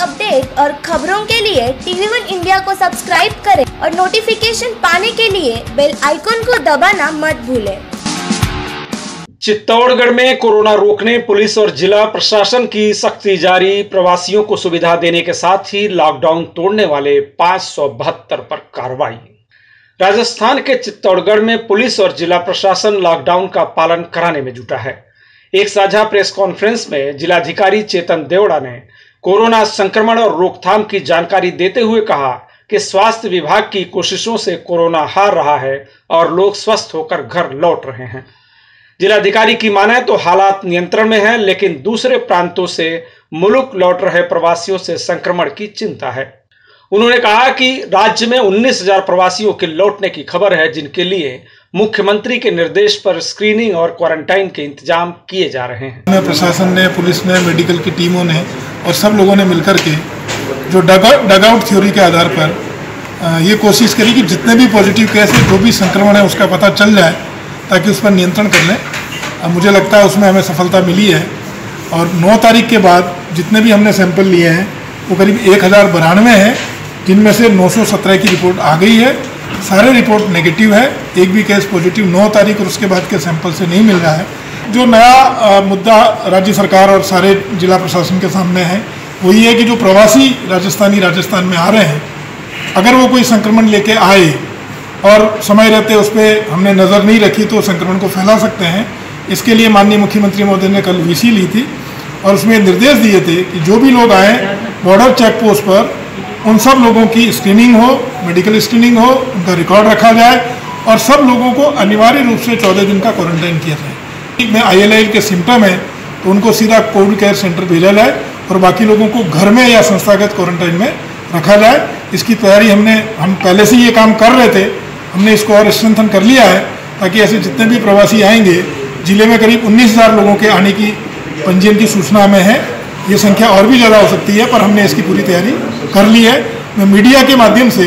Update और खबरों के लिए टीवी वन इंडिया को सब्सक्राइब करें और नोटिफिकेशन पाने के लिए बेल आइकॉन को दबाना मत भूलें। चित्तौड़गढ़ में कोरोना रोकने पुलिस और जिला प्रशासन की सख्ती जारी। प्रवासियों को सुविधा देने के साथ ही लॉकडाउन तोड़ने वाले पाँच पर कार्रवाई। राजस्थान के चित्तौड़गढ़ में पुलिस और जिला प्रशासन लॉकडाउन का पालन कराने में जुटा है। एक साझा प्रेस कॉन्फ्रेंस में जिलाधिकारी चेतन देवड़ा ने कोरोना संक्रमण और रोकथाम की जानकारी देते हुए कहा कि स्वास्थ्य विभाग की कोशिशों से कोरोना हार रहा है और लोग स्वस्थ होकर घर लौट रहे हैं। जिलाधिकारी की माने तो हालात नियंत्रण में है लेकिन दूसरे प्रांतों से मुल्क लौट रहे प्रवासियों से संक्रमण की चिंता है। उन्होंने कहा कि राज्य में 19,000 प्रवासियों के लौटने की खबर है जिनके लिए मुख्यमंत्री के निर्देश पर स्क्रीनिंग और क्वारंटाइन के इंतज़ाम किए जा रहे हैं। प्रशासन ने पुलिस ने मेडिकल की टीमों ने और सब लोगों ने मिलकर के जो डग आउट थ्योरी के आधार पर ये कोशिश करी कि जितने भी पॉजिटिव केस है, जो भी संक्रमण है, उसका पता चल जाए, ताकि उस पर नियंत्रण कर लें। मुझे लगता है उसमें हमें सफलता मिली है। और 9 तारीख के बाद जितने भी हमने सैंपल लिए हैं, वो करीब एक हज़ार बानवे है, जिनमें से 917 की रिपोर्ट आ गई है। सारे रिपोर्ट नेगेटिव है। एक भी केस पॉजिटिव 9 तारीख और उसके बाद के सैंपल से नहीं मिल रहा है। जो नया मुद्दा राज्य सरकार और सारे जिला प्रशासन के सामने है वो ये है कि जो प्रवासी राजस्थानी राजस्थान में आ रहे हैं, अगर वो कोई संक्रमण लेके आए और समय रहते उस पर हमने नज़र नहीं रखी तो संक्रमण को फैला सकते हैं। इसके लिए माननीय मुख्यमंत्री महोदय ने कल वीसी ली थी और उसमें निर्देश दिए थे कि जो भी लोग आए बॉर्डर चेक पोस्ट पर उन सब लोगों की स्क्रीनिंग हो मेडिकल स्क्रीनिंग हो, उनका रिकॉर्ड रखा जाए और सब लोगों को अनिवार्य रूप से चौदह दिन का क्वारंटाइन किया जाए। में आई के सिम्टम है तो उनको सीधा कोविड केयर सेंटर भेजा जाए और बाकी लोगों को घर में या संस्थागत क्वारंटाइन में रखा जाए। इसकी तैयारी हमने, हम पहले से ये काम कर रहे थे। हमने इसको और स्ट्रेंथन कर लिया है ताकि ऐसे जितने भी प्रवासी आएँगे, ज़िले में करीब उन्नीस हज़ार लोगों के आने की पंजीयन की सूचना में है। ये संख्या और भी ज़्यादा हो सकती है, पर हमने इसकी पूरी तैयारी कर ली है। मैं मीडिया के माध्यम से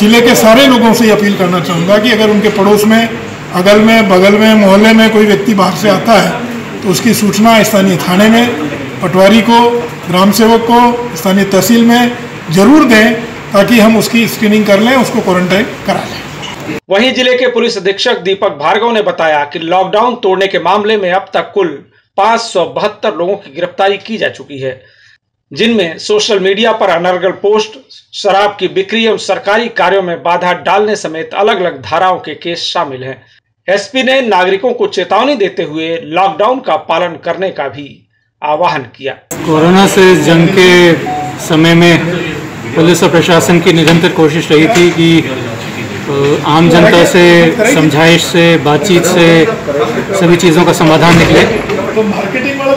ज़िले के सारे लोगों से अपील करना चाहूँगा कि अगर उनके पड़ोस में अगल में, बगल में, मोहल्ले में कोई व्यक्ति बाहर से आता है तो उसकी सूचना स्थानीय थाने में, पटवारी को, ग्राम सेवक को, स्थानीय तहसील में ज़रूर दें, ताकि हम उसकी स्क्रीनिंग कर लें, उसको क्वारंटाइन करा लें। वहीं ज़िले के पुलिस अधीक्षक दीपक भार्गव ने बताया कि लॉकडाउन तोड़ने के मामले में अब तक कुल पाँच लोगों की गिरफ्तारी की जा चुकी है, जिनमें सोशल मीडिया पर अनर्गल पोस्ट, शराब की बिक्री एवं सरकारी कार्यों में बाधा डालने समेत अलग अलग धाराओं के केस शामिल हैं। एसपी ने नागरिकों को चेतावनी देते हुए लॉकडाउन का पालन करने का भी आह्वान किया। कोरोना से जंग के समय में पुलिस और प्रशासन की निरंतर कोशिश रही थी कि आम जनता से, समझाइश से, बातचीत से सभी चीज़ों का समाधान निकले।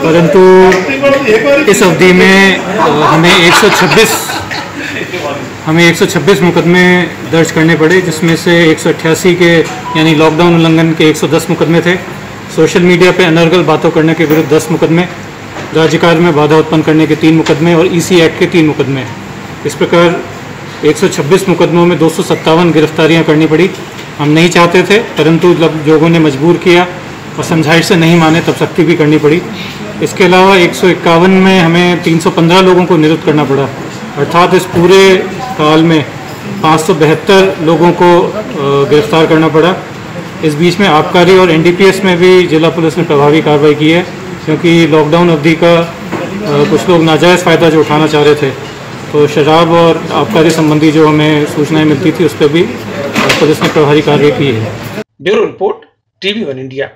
परंतु इस अवधि में हमें 126 हमें 126 मुकदमे दर्ज करने पड़े, जिसमें से एक सौ अट्ठासी के, यानी लॉकडाउन उल्लंघन के 110 मुकदमे थे। सोशल मीडिया पे अनर्गल बातों करने के विरुद्ध 10 मुकदमे राज्य कार्य में बाधा उत्पन्न करने के तीन मुकदमे और ईसी एक्ट के तीन मुकदमे। इस प्रकार 126 मुकदमों में दो गिरफ्तारियाँ करनी पड़ी। हम नहीं चाहते थे, परंतु जब लोगों ने मजबूर किया और समझाइश से नहीं माने, तब सख्ती भी करनी पड़ी। इसके अलावा एक सौ इक्यावन में हमें 315 लोगों को निरुद्ध करना पड़ा। अर्थात इस पूरे काल में पाँच सौ बहत्तर लोगों को गिरफ़्तार करना पड़ा। इस बीच में आबकारी और एनडीपीएस में भी जिला पुलिस ने प्रभावी कार्रवाई की है, क्योंकि लॉकडाउन अवधि का कुछ लोग नाजायज़ फ़ायदा जो उठाना चाह रहे थे तो शराब और आबकारी संबंधी जो हमें सूचनाएँ मिलती थी, उस पर भी पुलिस ने प्रभावी कार्रवाई की है। Bureau report, TV one India.